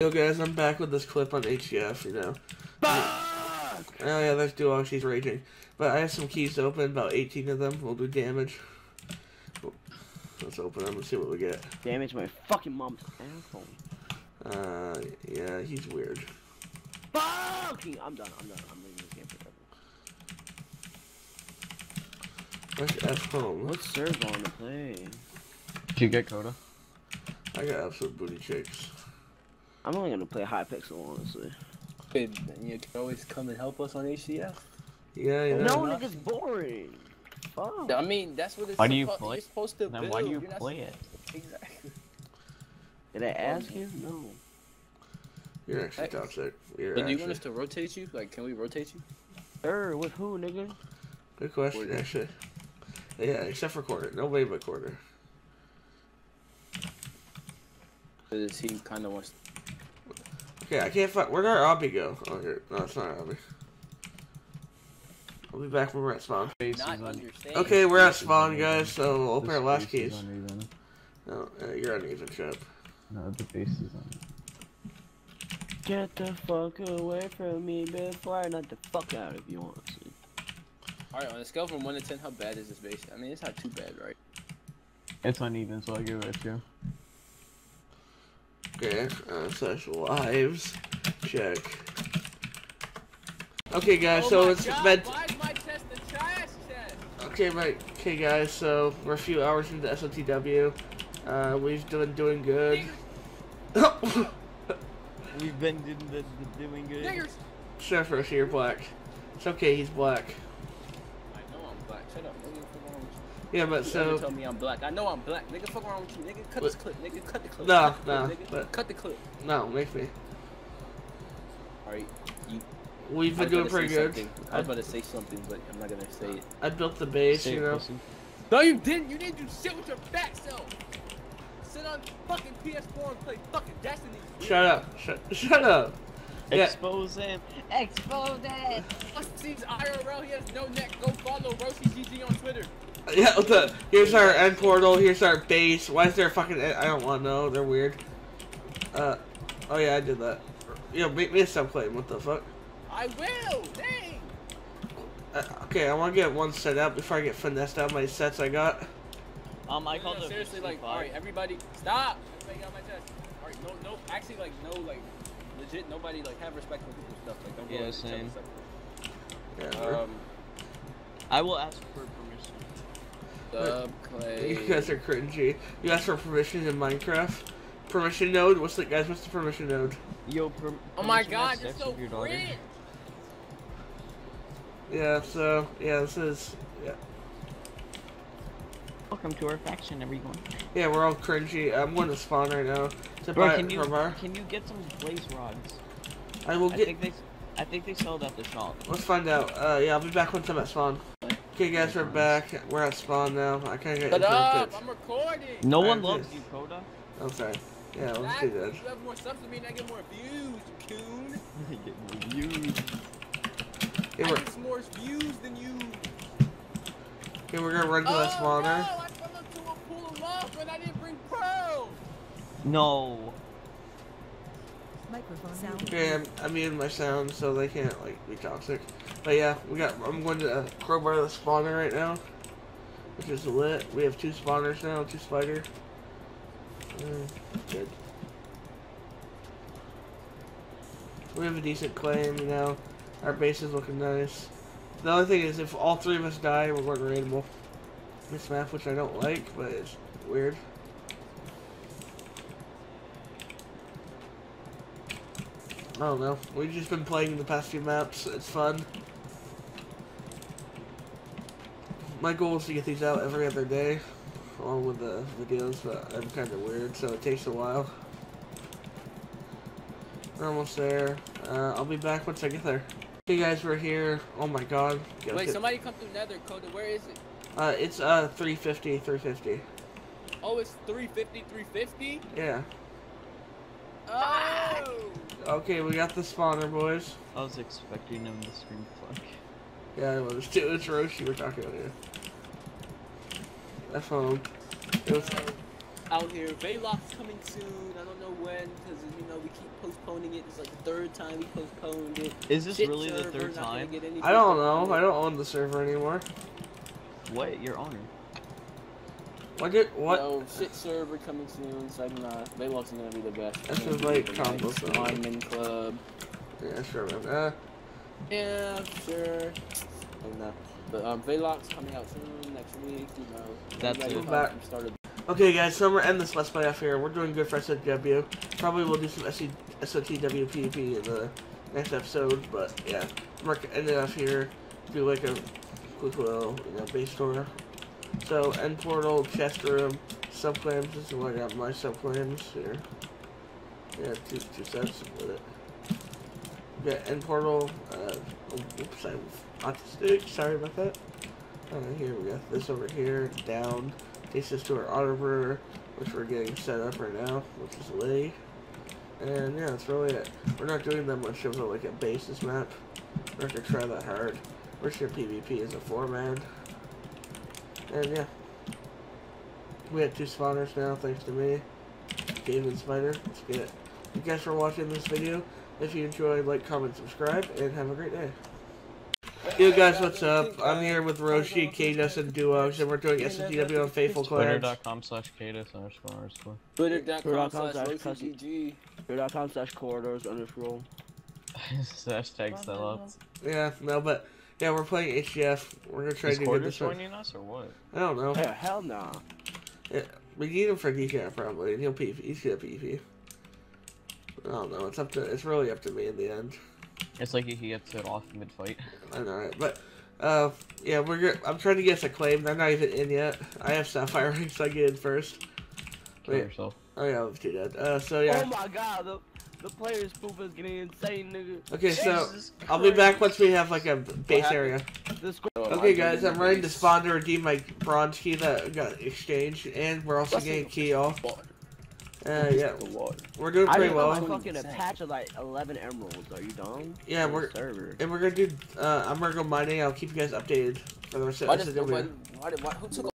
Yo guys, I'm back with this clip on HCF, you know. Oh yeah, there's Duo, she's raging. But I have some keys to open, about 18 of them. We'll do damage. Let's open them and see what we get. Damage my fucking mom's asshole. Uh, yeah, he's weird. Fucking! I'm done, I'm done. I'm leaving this game forever. Where's F home? What serve on to play? Did you get Coda? I got absolute booty chicks. I'm only gonna play Hypixel, honestly. Hey, you can always come and help us on HCF. Yeah, you know. No, not. nigga's boring. Fuck. I mean, that's what it's Why do you play- You're supposed to Then build. why do you You're not play it? Exactly. Did I ask you? No. You're actually Hey. toxic. You're But do you want us to rotate you? Like, can we rotate you? Er, with who, nigga? Good question, Quarter. actually. Yeah, except for quarter. Nobody but quarter. Because he kind of wants. Okay, I can't find. Where'd our obby go? Oh, here. No, it's not our obby. I'll be back when we're at spawn. Not on- Okay, we're at spawn, guys, so we'll open our last face is keys. No, uh, you're uneven, Chip. No, the base is on. Get the fuck away from me before I knock the fuck out if you want to. Alright, on a scale from 1 to 10, how bad is this base? I mean, it's not too bad, right? It's uneven, so I give it a two. Okay, uh, social lives. Check. Okay, guys, so it's bed. Oh Why my chest a trash chest? Okay, my okay, guys. So we're a few hours into SOTW. Uh, we've been doing good. We've been doing, the, the doing good. Niggers! Surfer, you're black. It's okay, he's black. I know I'm black. Shut up, nigga. Fuck wrong with Yeah, but you? You so tell me I'm black. I know I'm black. Nigga, fuck around with you. Nigga, cut What? this clip. Nigga, cut the clip. No, cut the no, clip, nigga. but- Cut the clip. no, make me. Alright, you. We've been doing about to pretty good. something. I was about to say something, but I'm not gonna say it. I built the base, Say you know. pussy. No, you didn't. You didn't do shit with your fat self. Sit on fucking PS4 and play fucking Destiny. Shut up. Shut, shut up. Yeah. Expose him. Expose him. Sees IRL. He has no neck. Go follow Roshi GG on Twitter. Yeah, what the, here's our end portal, here's our base. Why is there a fucking, I don't want to know, they're weird. Uh, oh yeah, I did that. Yo, make me a subclaim, what the fuck? I will. Dang. Uh, okay, I want to get one set up before I get finessed out my sets I got. Um, I No, called no, it seriously, like, all right, everybody, stop. Everybody got my chest. All right, no, no, actually, like, no, like, legit, nobody, like, have respect for people's stuff. Like, don't go Yeah, at each other's same. stuff. Yeah, Um, I will ask for permission. Dub, Clay. you guys are cringy. You asked for permission in Minecraft. Permission node? What's the, guys, what's the permission node? Yo, per Oh my god, have you're so with cringe. Yeah, so, yeah, this is, yeah. Welcome to our faction, everyone. Yeah, we're all cringy. I'm going to spawn right now to Bro, buy can you Crowbar. can you get some blaze rods? I will I get, think they I think they sell it at the shop. let's find out. Uh, yeah, I'll be back once I'm at spawn. Okay, guys, we're back. We're at spawn now. I can't get Shut into up, I'm recording. No one did. loves you, Coda. I'm sorry. Yeah, let's do Exactly. that. You have more subs than me and I get more views, you coon. Get views. Okay, I we're, get more views than you. okay, we're gonna run to oh, that spawner. no, I fell into a pool of lava and I didn't bring pearls. No. Microphone sound. Okay, I'm, I'm muting my sound so they can't like be toxic. But yeah, we got. I'm going to uh, crowbar the spawner right now, which is lit. We have two spawners now, two spider. Uh, good. We have a decent claim, you know. Our base is looking nice. The only thing is, if all three of us die, we're going rainbow. This map, which I don't like, but it's weird. I don't know. We've just been playing the past few maps. It's fun. My goal is to get these out every other day, along with the videos, but I'm kind of weird, so it takes a while. We're almost there. Uh, I'll be back once I get there. Hey guys, we're here. Oh my god. Gotta Wait, somebody come through Nether, Coda. Where is it? Uh, it's uh 350, 350. Oh, it's 350, 350? Yeah. Oh! Okay, we got the spawner, boys. I was expecting him to scream fuck. Yeah, it was too. It's Roshi we're talking about here. That's home. It was. out here. Velox coming soon. I don't know when, because you know we keep postponing it. It's like the third time we postponed it. Is this Shit really the third time? I don't know. I don't own the server anymore. What? Your honor. What did what? No, shit server coming soon, so I'm not. Gonna be the best. That's Gonna just like the combo nice stuff. Lineman club. Yeah, sure, man. Uh, Yeah, sure. And, uh, but um, Velox coming out soon next week. You know, That's you guys it. Back. probably started. okay, guys. So we're ending this let's play off here. We're doing good for SOTW. Probably we'll do some SC, SOTW PvP in the next episode. But yeah, we're ending off here. Do like a quick little you know base tour. So end portal, chest room, subclaims. This is what I got my subclaims here. Yeah, two two sets with it. Yeah, end portal. Uh, oh, oops, I'm autistic. Sorry about that. Uh, here we got this over here. Down. Takes us to our arbor, which we're getting set up right now, which is Lee. And yeah, that's really it. We're not doing that much of a, like a basis map. We're not gonna try that hard. We're gonna PvP as a four man. And yeah. We have two spawners now, thanks to me. Dave and Spider. Let's get it. Thank you guys for watching this video. If you enjoyed, like, comment, subscribe, and have a great day. Yo guys, what's up? I'm here with Roshi, Kados, and Duox, and we're doing SCTW on Faithful Clans. Twitter.com slash Cadus underscore underscore. Twitter.com Twitter.com slash slash custom- RoastingGG. Twitter.com slash corridors underscore. Hashtag sellouts. Yeah, no, but yeah, we're playing HCF. We're gonna try Is to do Quarter this one. joining us or what? I don't know. Hey, hell nah. We need him for decaf probably. and He'll PV. He's gonna PV. I don't know. It's up to. It's really up to me in the end. It's like he gets it off mid fight. I know, right? But uh, yeah, we're. Good. I'm trying to get us acclaimed. I'm not even in yet. I have sapphire ranks. So I get in first. Kill Wait. yourself. Oh yeah, I was too dead. Uh, so yeah. Oh my god, the, the player's poop is getting insane, nigga. Okay, so I'll be back once we have like a base area. Okay, guys, I'm ready to spawn to redeem my bronze key that got exchanged, and we're also getting key off. Uh, yeah, we're doing I pretty just got well. my fucking a patch of like 11 emeralds. Are you dumb? Yeah, we're- server. And we're gonna do. Uh, I'm gonna go mining. I'll keep you guys updated for the rest of the video. Why did? Why, who took